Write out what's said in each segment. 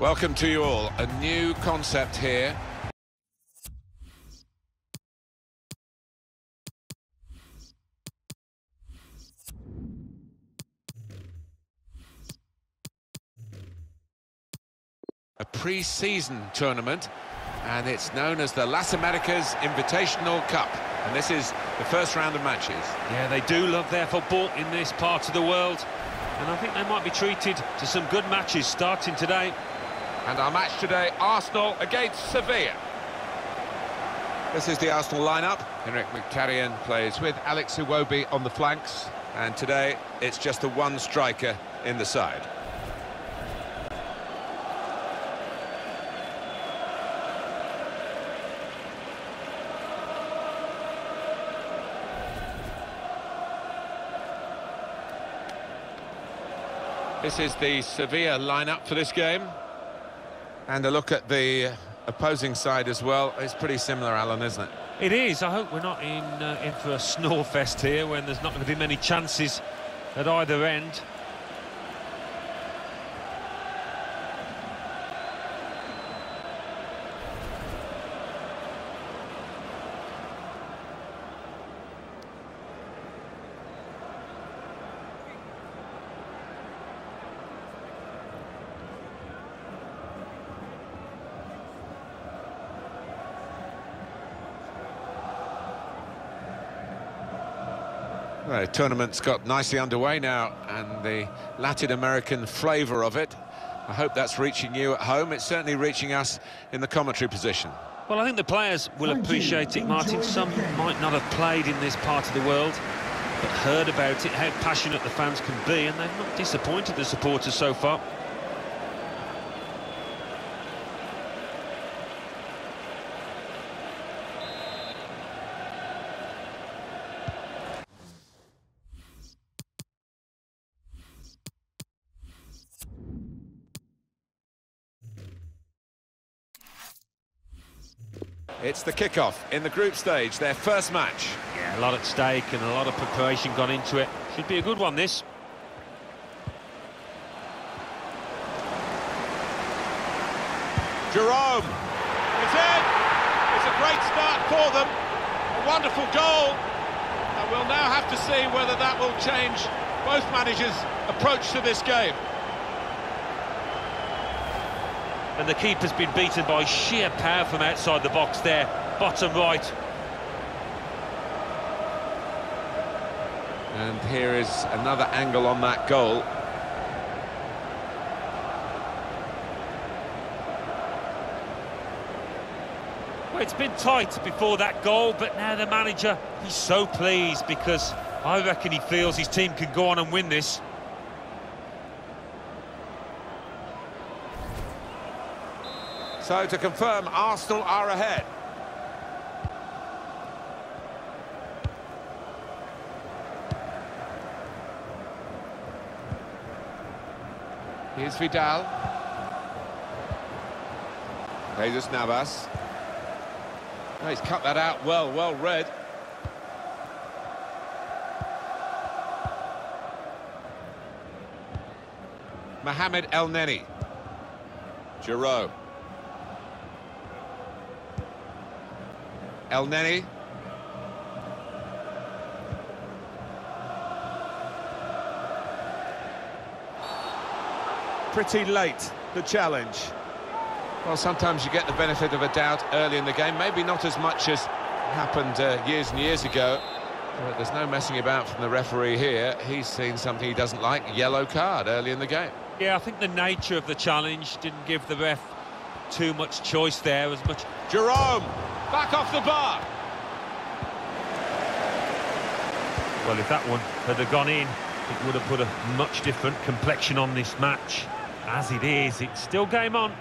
Welcome to you all. A new concept here. A pre-season tournament and it's known as the Las Americas Invitational Cup and this is the first round of matches. Yeah, they do love their football in this part of the world and I think they might be treated to some good matches starting today. And our match today, Arsenal against Sevilla. This is the Arsenal lineup. Henrik Mkhitaryan plays with Alex Iwobi on the flanks. And today, it's just the one striker in the side. This is the Sevilla lineup for this game. And a look at the opposing side as well. It's pretty similar, Alan, isn't it? It is. I hope we're not in, uh, in for a snore fest here when there's not going to be many chances at either end. The tournament's got nicely underway now, and the Latin American flavour of it. I hope that's reaching you at home. It's certainly reaching us in the commentary position. Well, I think the players will appreciate it, Martin. Some might not have played in this part of the world, but heard about it, how passionate the fans can be, and they've not disappointed the supporters so far. It's the kickoff in the group stage, their first match. Yeah, a lot at stake and a lot of preparation gone into it. Should be a good one, this. Jerome is in. It's a great start for them. A wonderful goal. And we'll now have to see whether that will change both managers' approach to this game. And the keeper's been beaten by sheer power from outside the box there, bottom right. And here is another angle on that goal. Well, it's been tight before that goal, but now the manager, he's so pleased because I reckon he feels his team can go on and win this. So to confirm, Arsenal are ahead. Here's Vidal. Jesus Navas. Oh, he's cut that out well, well read. Mohamed Elneny. Giroud. Elneny. Pretty late, the challenge. Well, sometimes you get the benefit of a doubt early in the game. Maybe not as much as happened uh, years and years ago. But there's no messing about from the referee here. He's seen something he doesn't like, yellow card early in the game. Yeah, I think the nature of the challenge didn't give the ref too much choice there as much. Jerome, back off the bar. Well, if that one had gone in, it would have put a much different complexion on this match. As it is, it's still game on.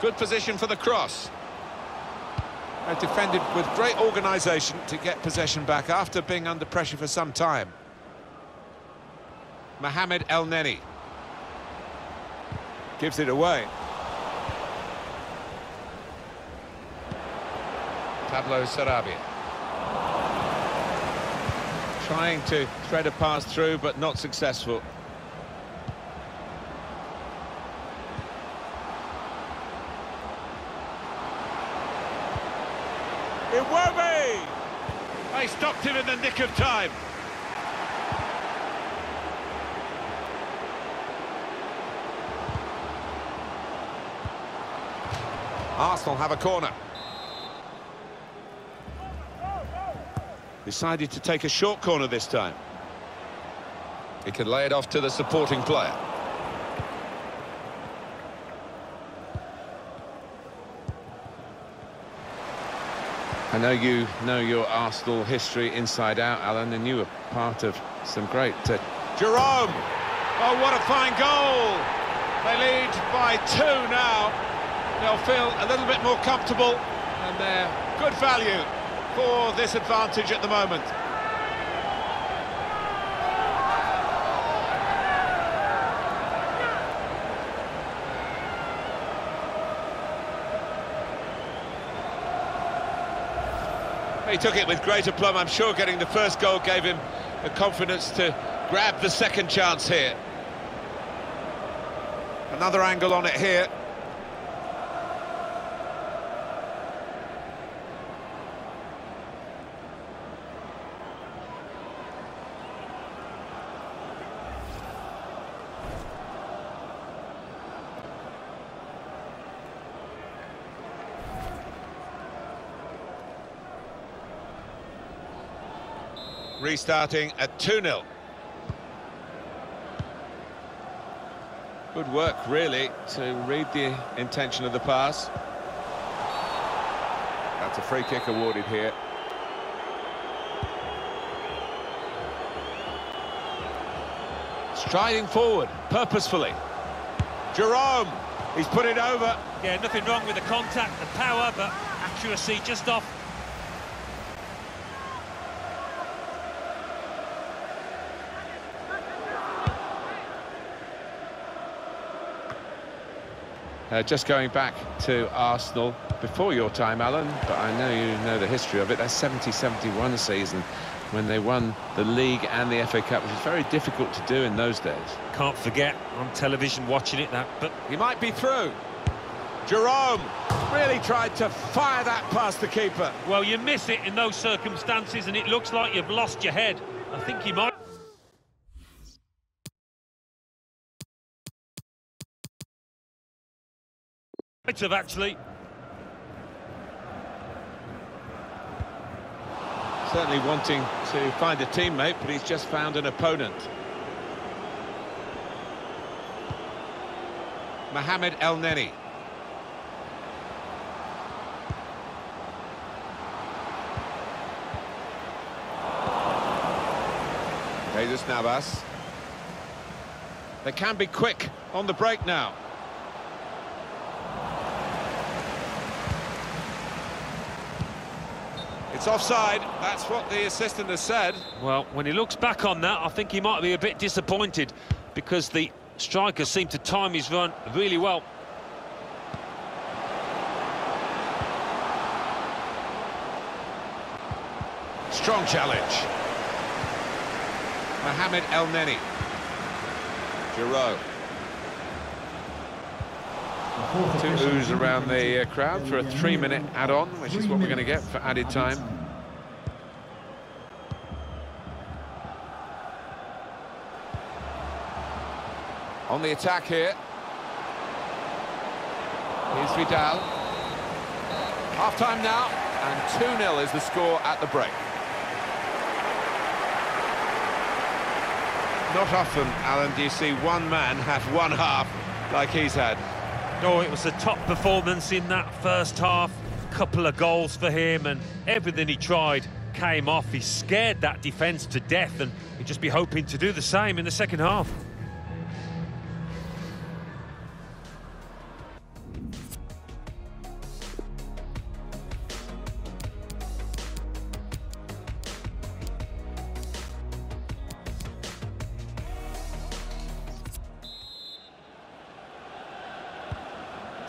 Good position for the cross. They defended with great organisation to get possession back after being under pressure for some time. Mohamed Elneny. Gives it away. Pablo Sarabia. trying to thread a pass through, but not successful. Iwobi! They stopped him in the nick of time. Arsenal have a corner. Decided to take a short corner this time. He can lay it off to the supporting player. I know you know your Arsenal history inside out, Alan, and you were part of some great... Uh... Jerome! Oh, what a fine goal! They lead by two now. They'll feel a little bit more comfortable, and they're good value for this advantage at the moment. He took it with great aplomb. I'm sure getting the first goal gave him the confidence to grab the second chance here. Another angle on it here. Restarting at 2-0. Good work, really, to read the intention of the pass. That's a free kick awarded here. Striding forward, purposefully. Jerome, he's put it over. Yeah, nothing wrong with the contact, the power, but accuracy just off. Uh, just going back to Arsenal before your time, Alan, but I know you know the history of it. That 70-71 season when they won the league and the FA Cup, which is very difficult to do in those days. Can't forget on television watching it, that, but... He might be through. Jerome really tried to fire that past the keeper. Well, you miss it in those circumstances, and it looks like you've lost your head. I think he might... Might have actually. Certainly wanting to find a teammate, but he's just found an opponent. Mohamed Elneny. Jesus Navas. They can be quick on the break now. It's offside, that's what the assistant has said. Well, when he looks back on that, I think he might be a bit disappointed because the striker seemed to time his run really well. Strong challenge. Mohamed Elneny. Giroud. Two ooze around the uh, crowd for a three-minute add-on, which is what we're going to get for added time. On the attack here. Here's Vidal. Half-time now, and 2-0 is the score at the break. Not often, Alan, do you see one man have one half like he's had. Oh, it was a top performance in that first half. Couple of goals for him and everything he tried came off. He scared that defence to death and he'd just be hoping to do the same in the second half.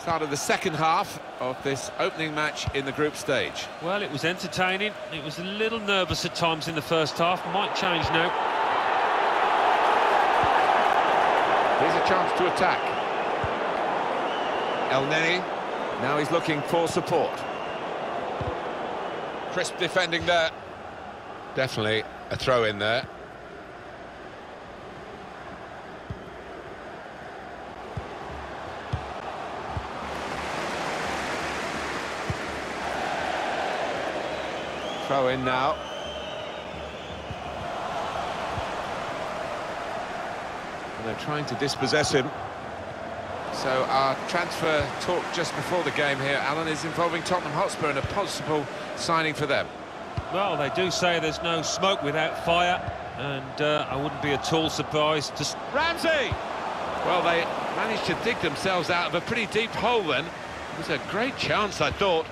Start of the second half of this opening match in the group stage. Well, it was entertaining. It was a little nervous at times in the first half. Might change now. Here's a chance to attack. Elneny, now he's looking for support. Crisp defending there. Definitely a throw in there. Throw in now. And they're trying to dispossess him. So our transfer talk just before the game here, Alan, is involving Tottenham Hotspur and a possible signing for them. Well, they do say there's no smoke without fire, and uh, I wouldn't be at all surprised to... Ramsey! Well, they managed to dig themselves out of a pretty deep hole then. It was a great chance, I thought,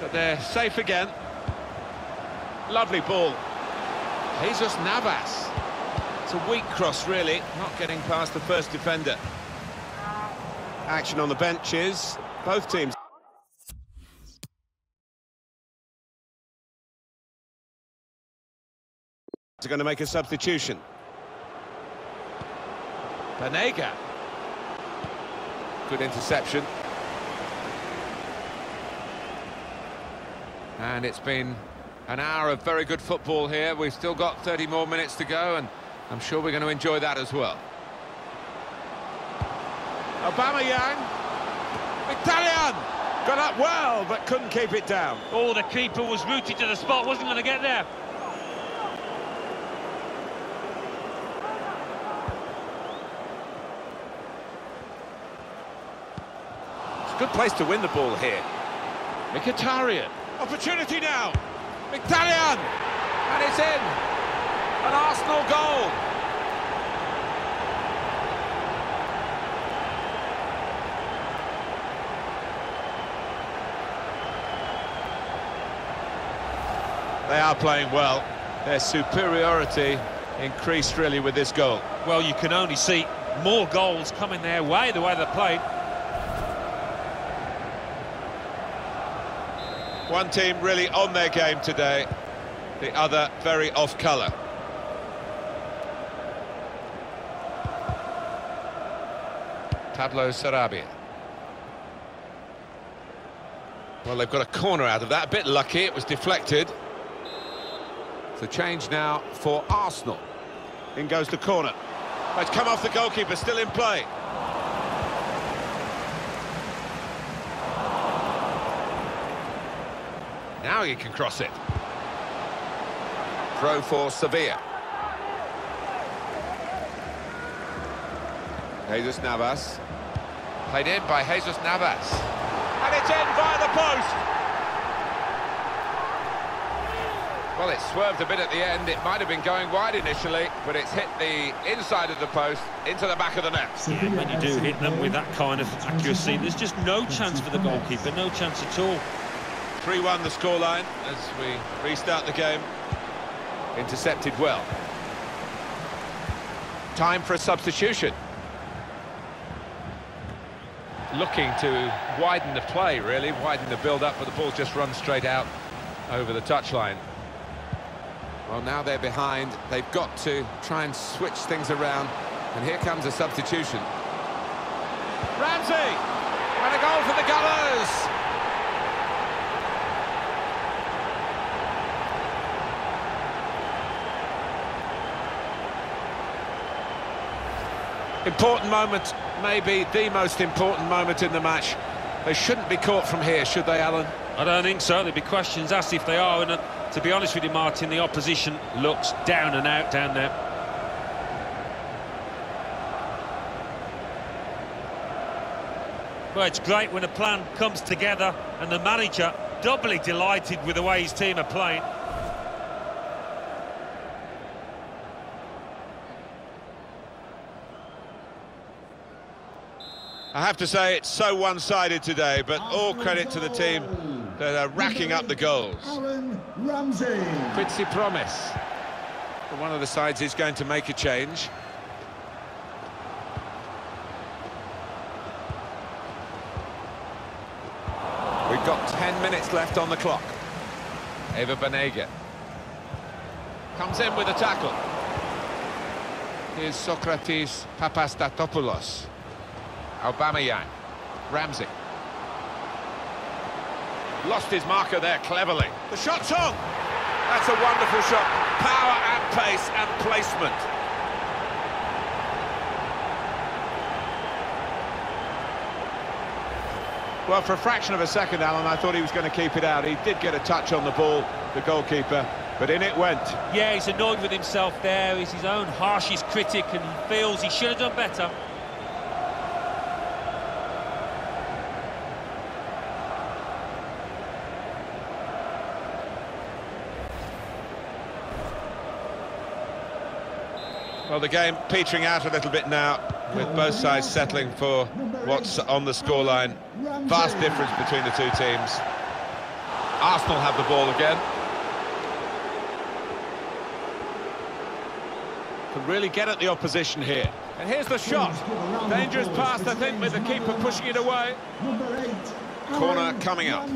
but they're safe again. Lovely ball. Jesus Navas. It's a weak cross, really, not getting past the first defender. Action on the benches, both teams. are going to make a substitution. Banega. Good interception. And it's been an hour of very good football here. We've still got 30 more minutes to go, and I'm sure we're going to enjoy that as well. Aubameyang. Italian! Got up well, but couldn't keep it down. Oh, the keeper was rooted to the spot, wasn't going to get there. It's a good place to win the ball here. Mkhitaryan. Opportunity now. Mkhitaryan! And it's in! An Arsenal goal! They are playing well. Their superiority increased really with this goal. Well, you can only see more goals coming their way, the way they're playing. One team really on their game today, the other very off colour. Pablo Sarabia. Well, they've got a corner out of that, a bit lucky, it was deflected. A change now for Arsenal. In goes the corner. It's come off the goalkeeper, still in play. Now he can cross it. Throw for Sevilla. Jesus Navas. Played in by Jesus Navas. And it's in via the post. Well, it swerved a bit at the end. It might have been going wide initially, but it's hit the inside of the post into the back of the net. Yeah, when you do hit them with that kind of accuracy, there's just no chance for the goalkeeper, no chance at all. 3-1 the scoreline as we restart the game. Intercepted well. Time for a substitution. Looking to widen the play, really, widen the build-up, but the ball just runs straight out over the touchline. Well, now they're behind. They've got to try and switch things around. And here comes a substitution. Ramsey! And a goal for the Gunners! Important moment, maybe the most important moment in the match. They shouldn't be caught from here, should they, Alan? I don't think so. There'll be questions asked if they are. And uh, to be honest with you, Martin, the opposition looks down and out down there. Well, it's great when a plan comes together and the manager doubly delighted with the way his team are playing. I have to say it's so one-sided today, but all credit to the team that are racking up the goals. Aaron Ramsey. Quincy Promes. One of the sides is going to make a change. We've got 10 minutes left on the clock. Ever Banega. Comes in with a tackle. Here's Sokratis Papastathopoulos. Aubameyang. Ramsey. Lost his marker there cleverly. The shot's on! That's a wonderful shot. Power and pace and placement. Well, for a fraction of a second, Alan, I thought he was going to keep it out. He did get a touch on the ball, the goalkeeper, but in it went. Yeah, he's annoyed with himself there. He's his own harshest critic and he feels he should have done better. Well, the game petering out a little bit now, with both sides settling for what's on the scoreline. Vast difference between the two teams. Arsenal have the ball again. Can really get at the opposition here. And here's the shot. Dangerous pass, I think, with the keeper pushing it away. Corner coming up.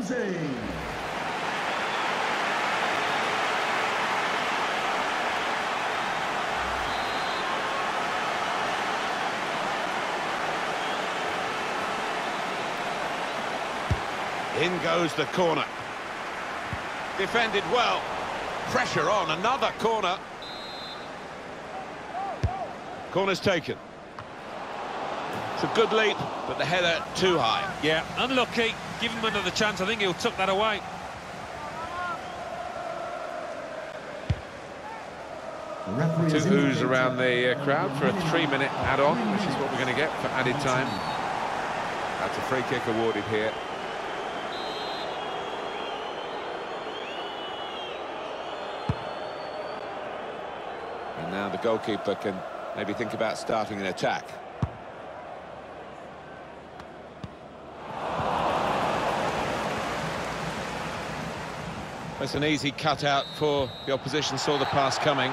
In goes the corner. Defended well. Pressure on, another corner. Corner's taken. It's a good leap, but the header too high. Yeah, unlucky. Give him another chance. I think he'll tuck that away. Two oohs around the uh, crowd for a three-minute add-on, which is what we're going to get for added time. That's a free kick awarded here. Now the goalkeeper can maybe think about starting an attack. It's an easy cutout for the opposition, saw the pass coming.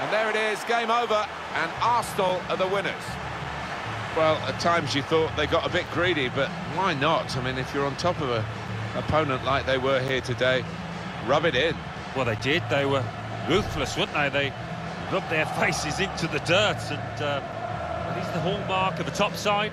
And there it is, game over, and Arsenal are the winners. Well, at times you thought they got a bit greedy, but why not? I mean, if you're on top of an opponent like they were here today, rub it in. Well, they did. They were ruthless, weren't they? They rubbed their faces into the dirt, and uh, that is the hallmark of a top side.